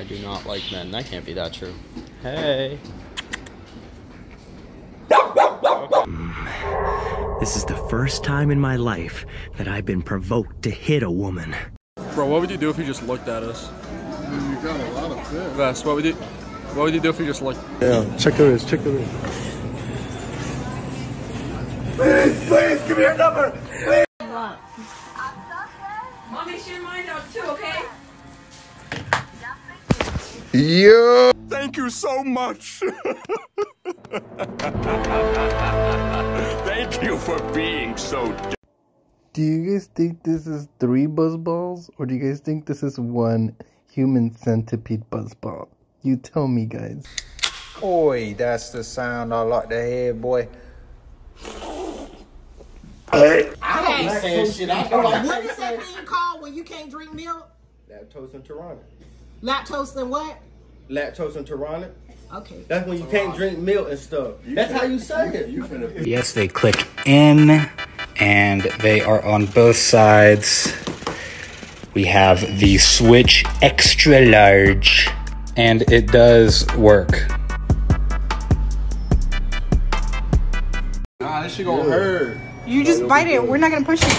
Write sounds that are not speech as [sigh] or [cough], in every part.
I do not like men. That can't be that true. Hey. This is the first time in my life that I've been provoked to hit a woman. Bro, what would you do if you just looked at us? You got a lot of fish. Vest, what would you what would you do if you just looked? Yeah, check the wrist, check the wrist. Please, please, give me your number. Please. Mommy, share mine Yo. Thank you so much. [laughs] Thank you for being so. Do you guys think this is three buzzballs, or do you guys think this is one human centipede buzzball? You tell me, guys. Oi, that's the sound I like to hear, boy. I don't be saying shit. I know I What is that [laughs] thing called when you can't drink milk? Lactose intolerant. Lactose and what? Lactose and intolerant. Okay. That's when you can't drink milk and stuff. That's how you say it. Yes, they click in and they are on both sides. We have the Switch Extra Large and it does work. Nah, this shit gonna hurt. You just bite it. We're not gonna push it.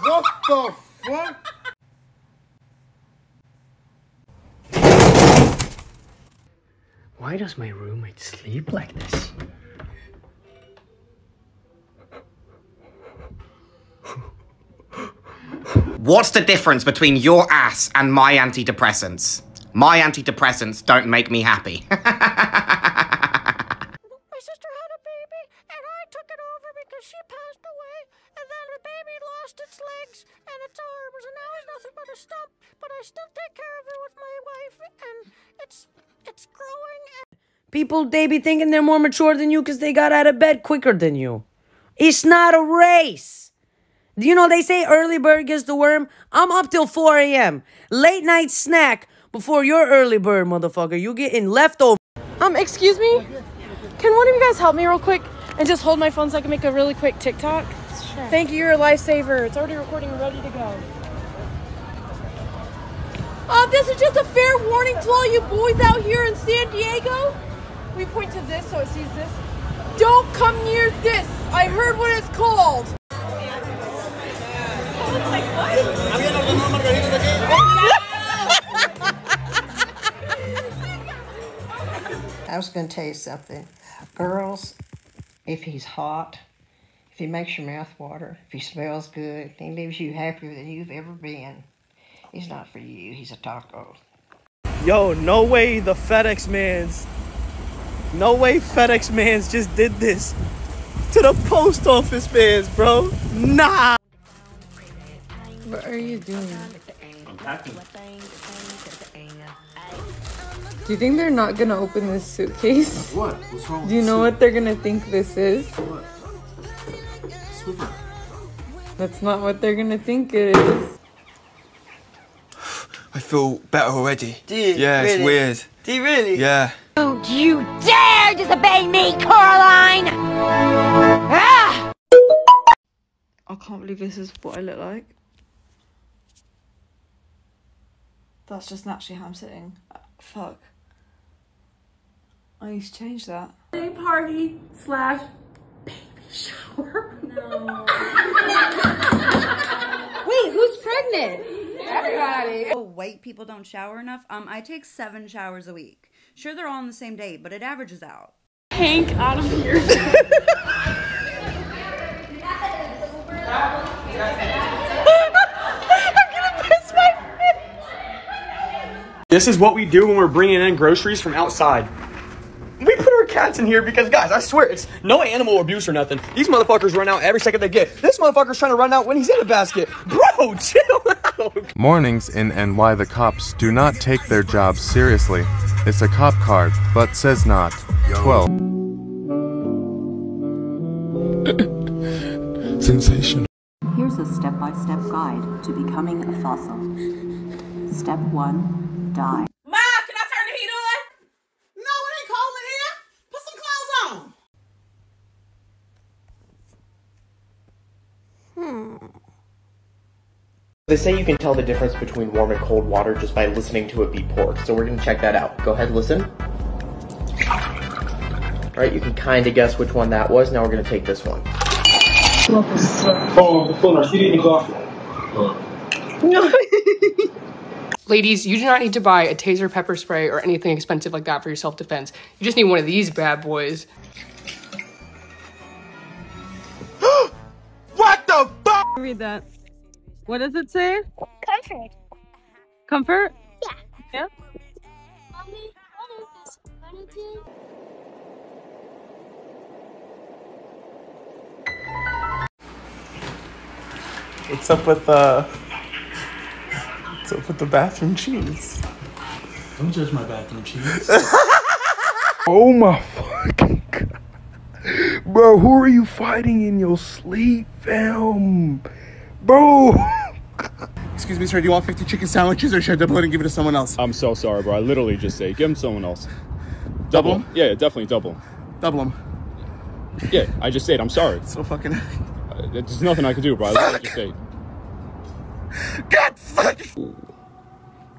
What the fuck? Why does my roommate sleep like this? What's the difference between your ass and my antidepressants? My antidepressants don't make me happy. [laughs] People, they be thinking they're more mature than you because they got out of bed quicker than you. It's not a race. Do you know they say early bird gets the worm? I'm up till 4 a.m. Late night snack before your early bird, motherfucker. You getting leftover. Um, excuse me? Can one of you guys help me real quick and just hold my phone so I can make a really quick TikTok? Sure. Thank you, you're a lifesaver. It's already recording and ready to go. Uh, this is just a fair warning to all you boys out here in San Diego. We point to this so it sees this. Don't come near this. I heard what it's called. [laughs] I was going to tell you something. Girls, if he's hot, if he makes your mouth water, if he smells good, if he leaves you happier than you've ever been, he's not for you. He's a taco. Yo, no way the FedEx mans, no way FedEx mans just did this to the post office mans, bro. Nah. What are you doing? I'm packing. Do you think they're not gonna open this suitcase? What? What's wrong Do you know what they're gonna think this is? What? Swiffer. That's not what they're gonna think it is. I feel better already. Do you? Yeah, it's weird. Do you really? Yeah. Don't you dare disobey me, Coraline! Ah! I can't believe this is what I look like. That's just naturally how I'm sitting. Fuck. I need to change that. Party slash baby shower. No. [laughs] Wait, who's pregnant? Everybody. Oh, white people don't shower enough. Um, I take seven showers a week. Sure, they're all on the same day, but it averages out. Hank out of here. [laughs] This is what we do when we're bringing in groceries from outside. We put our cats in here because, guys, I swear, it's no animal abuse or nothing. These motherfuckers run out every second they get. This motherfucker's trying to run out when he's in a basket. Bro, [laughs] chill out. Mornings in NY the cops do not take their jobs seriously. It's a cop card, but says not. 12. Sensational. Here's a step by step guide to becoming a fossil. Step 1 Die. Ma, can I turn the heat on? No, it ain't cold in here. Put some clothes on. Hmm. They say you can tell the difference between warm and cold water just by listening to it be poured. So we're gonna check that out. Go ahead, listen. All right, you can kind of guess which one that was. Now we're gonna take this one. [laughs] Ladies, you do not need to buy a taser pepper spray or anything expensive like that for your self defense. You just need one of these bad boys. [gasps] What the fuck? Read that. What does it say? Comfort. Comfort? Yeah. Yeah. Mommy, what is this? Mannequin? What's up with uh What's up with the bathroom cheese? Don't judge my bathroom cheese. [laughs] Oh my fucking god. Bro, who are you fighting in your sleep, fam? Bro. Excuse me, sir. Do you want 50 chicken sandwiches or should I double it and give it to someone else? I'm so sorry, bro. I literally just say, give him someone else. Double, Yeah, yeah, definitely double. Double them. Yeah, I just said I'm sorry. So fucking. Uh, There's nothing I can do, bro. I literally just say. God fucking.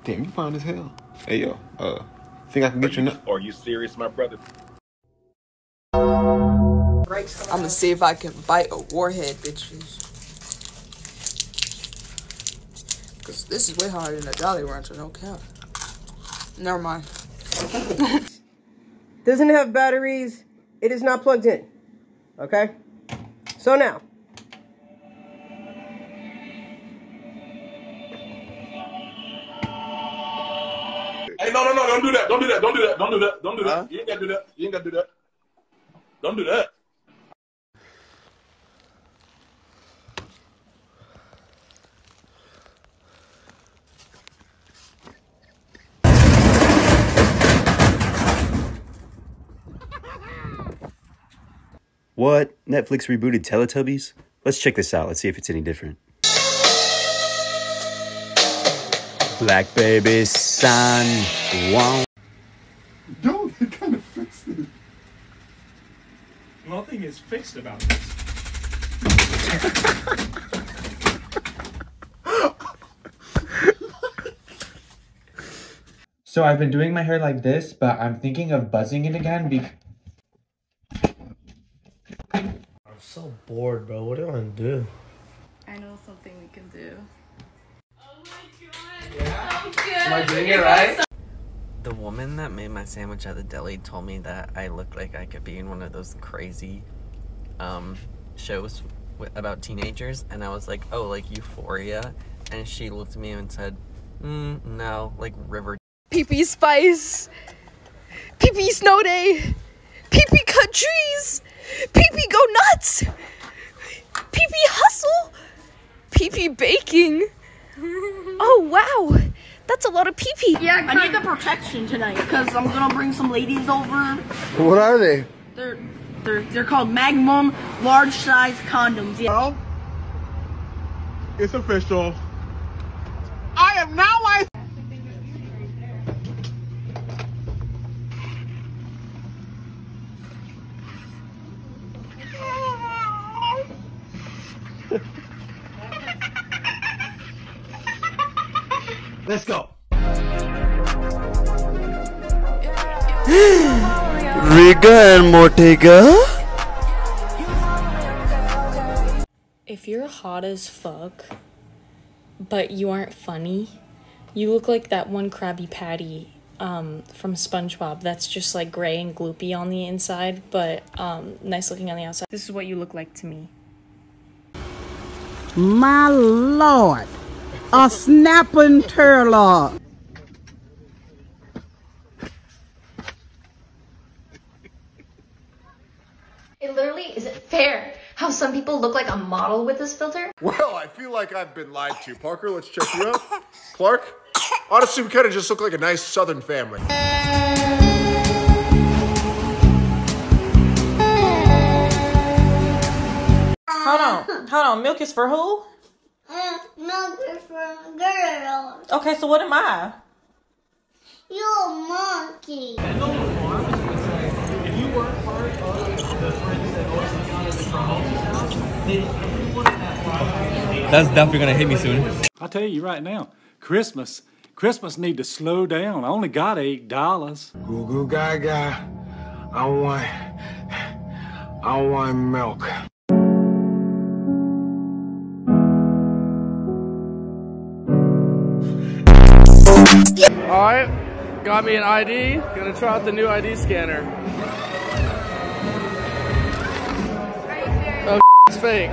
Damn, you fine as hell. Hey yo, uh, think I can get your nut? Are you serious, my brother? I'm gonna see if I can bite a warhead, bitches. Cause this is way harder than a Jolly Rancher, no count. Never mind. [laughs] Doesn't have batteries. It is not plugged in. Okay? So now. Hey, no, no, no, don't do that. Don't do that. Don't do that. Don't do that. Don't do that. You ain't gotta do that. You ain't gotta do that. Don't do that. What? Netflix rebooted Teletubbies? Let's check this out. Let's see if it's any different. Black baby son, wow. Don't they kind of fixed it. Nothing is fixed about this. So I've been doing my hair like this, but I'm thinking of buzzing it again because I'm so bored, bro. What do I want to do? I know something we can do. Am I doing it right? The woman that made my sandwich at the deli told me that I looked like I could be in one of those crazy um, shows wi- about teenagers, and I was like, "Oh, like Euphoria," and she looked at me and said, mm, "No, like River." Pee pee spice. Pee pee snow day. Pee pee cut trees. Pee pee go nuts. Pee pee hustle. Pee pee baking. Oh wow, that's a lot of pee pee. Yeah, I need the protection tonight because I'm gonna bring some ladies over. What are they? They're they're they're called Magnum large size condoms. Yeah. It's official. I am now licensed. Let's go. [gasps] Riga and Mortega? If you're hot as fuck, but you aren't funny, you look like that one Krabby Patty um, from SpongeBob that's just like gray and gloopy on the inside, but um, nice looking on the outside. This is what you look like to me. My lord, a snapping turlock. It literally isn't fair how some people look like a model with this filter. Well, I feel like I've been lied to. Parker, let's check you out. Clark, honestly, we kind of just look like a nice southern family. Hold on, hold on. Milk is for who? Uh, milk Okay, so what am I? You're a monkey. And no, I was going to say, if you weren't part of uh, the friends that always hang out at the house, then everyone That's definitely going to hit me soon. I tell you right now, Christmas, Christmas need to slow down. I only got eight dollars. Goo goo gaga. I want, I want milk. Alright, got me an ID. Gonna try out the new ID scanner. Oh, [laughs] it's fake.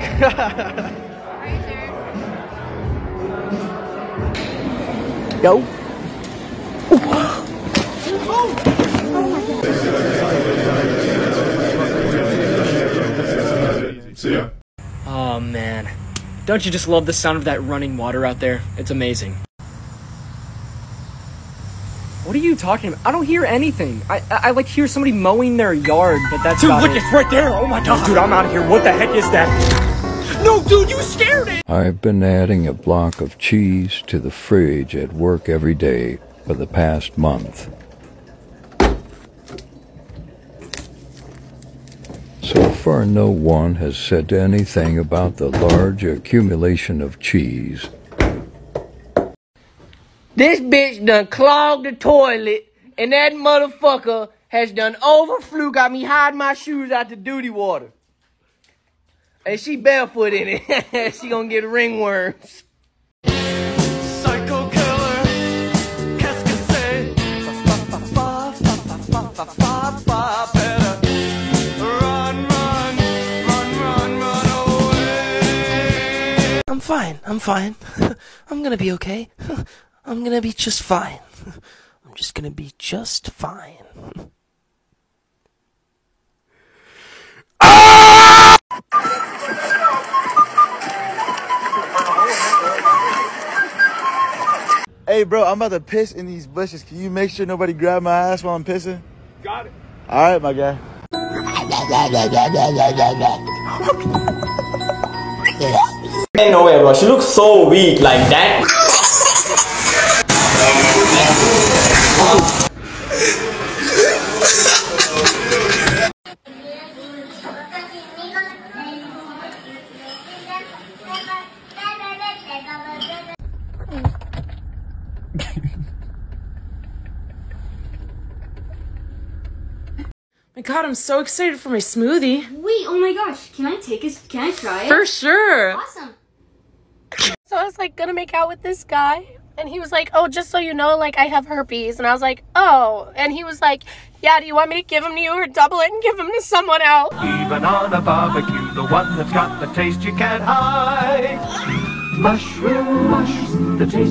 Yo. See ya. Oh man. Don't you just love the sound of that running water out there? It's amazing. What are you talking about? I don't hear anything. I, I, I like hear somebody mowing their yard, but that's Dude, look, it. it's right there. Oh my god. Dude, I'm out of here. What the heck is that? No, dude, you scared it. I've been adding a block of cheese to the fridge at work every day for the past month. So far, no one has said anything about the large accumulation of cheese. This bitch done clogged the toilet, and that motherfucker has done overflew, got me hiding my shoes out the duty water. And she barefoot in it. [laughs] she gonna get ringworms. I'm fine. I'm fine. [laughs] I'm gonna be okay. [laughs] I'm gonna be just fine. [laughs] I'm just gonna be just fine. Hey, bro, I'm about to piss in these bushes. Can you make sure nobody grab my ass while I'm pissing? Got it. All right, my guy. Ain't no way, bro. She looks so weak like that. God, I'm so excited for my smoothie. Wait, oh my gosh, can I take it? Can I try it? For sure. Awesome. So I was like gonna make out with this guy, and he was like, "Oh, just so you know, like I have herpes," and I was like, "Oh," and he was like, "Yeah, do you want me to give him to you or double it and give him to someone else?" Even on a barbecue, the one that's got the taste you can't hide. Mushroom, mush, the taste.